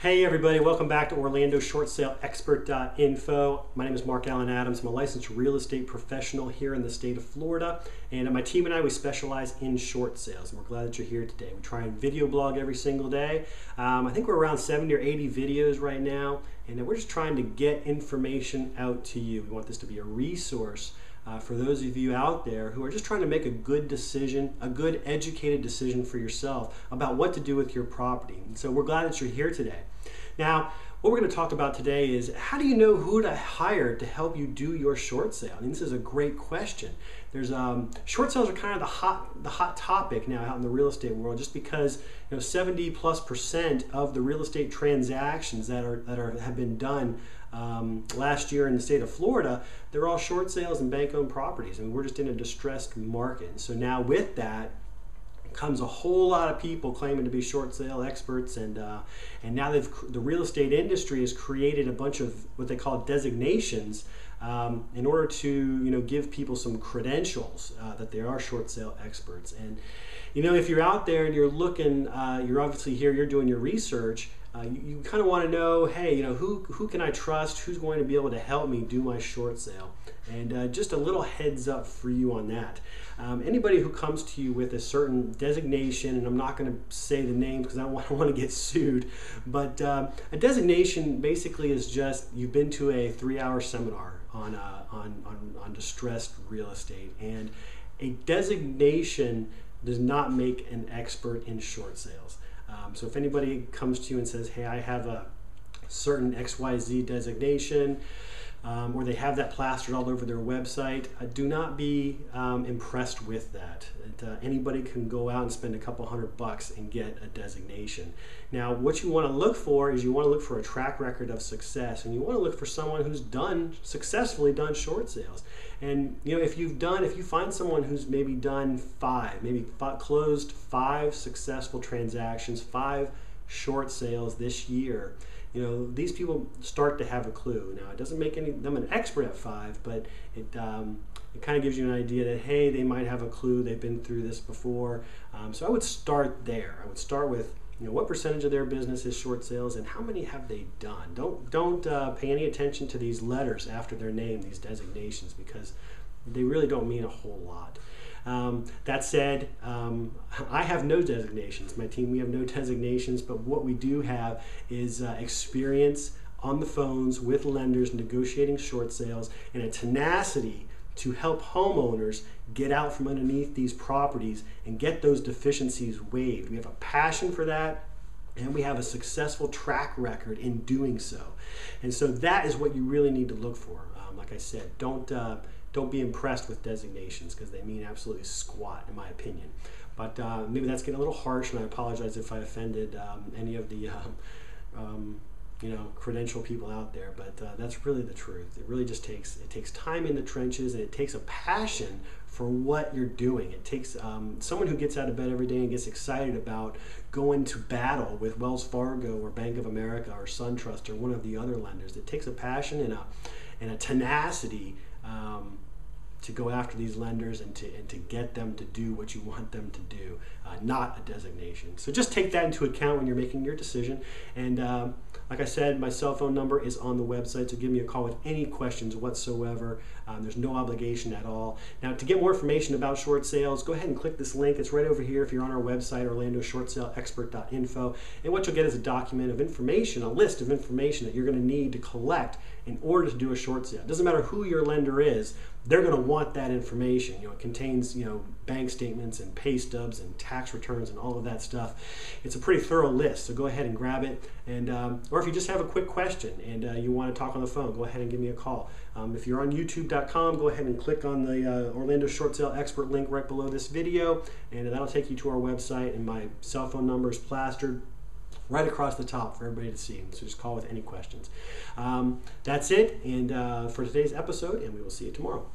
Hey everybody, welcome back to Orlando Short Sale Expert.info. My name is Mark Alan Adams. I'm a licensed real estate professional here in the state of Florida. And my team and I, we specialize in short sales. And we're glad that you're here today. We try and video blog every single day. Um, I think we're around 70 or 80 videos right now. And we're just trying to get information out to you. We want this to be a resource uh, for those of you out there who are just trying to make a good decision, a good educated decision for yourself about what to do with your property. And so we're glad that you're here today. Now, what we're going to talk about today is how do you know who to hire to help you do your short sale? I mean, this is a great question. There's um, short sales are kind of the hot the hot topic now out in the real estate world, just because you know 70 plus percent of the real estate transactions that are that are have been done um, last year in the state of Florida, they're all short sales and bank owned properties. I mean, we're just in a distressed market. So now with that, comes a whole lot of people claiming to be short sale experts, and uh, and now they've the real estate industry has created a bunch of what they call designations um, in order to you know give people some credentials uh, that they are short sale experts. And you know if you're out there and you're looking, uh, you're obviously here, you're doing your research. Uh, you, you kind of want to know, hey, you know, who, who can I trust? Who's going to be able to help me do my short sale? And uh, just a little heads up for you on that. Um, anybody who comes to you with a certain designation, and I'm not going to say the names because I don't want, to get sued, but uh, a designation basically is just you've been to a three-hour seminar on, uh, on, on, on distressed real estate, and a designation does not make an expert in short sales. Um, so if anybody comes to you and says, "Hey, I have a certain XYZ designation," um, or they have that plastered all over their website, uh, do not be um, impressed with that. It, uh, anybody can go out and spend a couple hundred bucks and get a designation. Now, what you want to look for is you want to look for a track record of success, and you want to look for someone who's done successfully done short sales. And you know, if you've done, if you find someone who's maybe done five, maybe five, closed five successful transactions, five short sales this year you know, these people start to have a clue. Now, it doesn't make any, them an expert at five, but it, um, it kind of gives you an idea that, hey, they might have a clue, they've been through this before. Um, so I would start there. I would start with, you know, what percentage of their business is short sales and how many have they done? Don't, don't uh, pay any attention to these letters after their name, these designations, because they really don't mean a whole lot. Um, that said, um, I have no designations. My team, we have no designations, but what we do have is uh, experience on the phones with lenders negotiating short sales and a tenacity to help homeowners get out from underneath these properties and get those deficiencies waived. We have a passion for that and we have a successful track record in doing so. And so that is what you really need to look for. Um, like I said, don't uh, don't be impressed with designations because they mean absolutely squat, in my opinion. But uh, maybe that's getting a little harsh, and I apologize if I offended um, any of the um, um, you know credential people out there. But uh, that's really the truth. It really just takes it takes time in the trenches, and it takes a passion for what you're doing. It takes um, someone who gets out of bed every day and gets excited about going to battle with Wells Fargo or Bank of America or SunTrust or one of the other lenders. It takes a passion and a and a tenacity um, to go after these lenders and to, and to get them to do what you want them to do, uh, not a designation. So just take that into account when you're making your decision. And um, like I said, my cell phone number is on the website, so give me a call with any questions whatsoever. Um, there's no obligation at all. Now, to get more information about short sales, go ahead and click this link. It's right over here if you're on our website, orlandoshortsaleexpert.info. And what you'll get is a document of information, a list of information that you're going to need to collect in order to do a short sale. It doesn't matter who your lender is, they're going to want that information. You know, it contains you know bank statements and pay stubs and tax returns and all of that stuff. It's a pretty thorough list, so go ahead and grab it. And um, or if you just have a quick question and uh, you want to talk on the phone, go ahead and give me a call. Um, if you're on YouTube.com, go ahead and click on the uh, Orlando Short Sale Expert link right below this video, and that'll take you to our website. And my cell phone number is plastered right across the top for everybody to see. So just call with any questions. Um, that's it and uh, for today's episode, and we will see you tomorrow.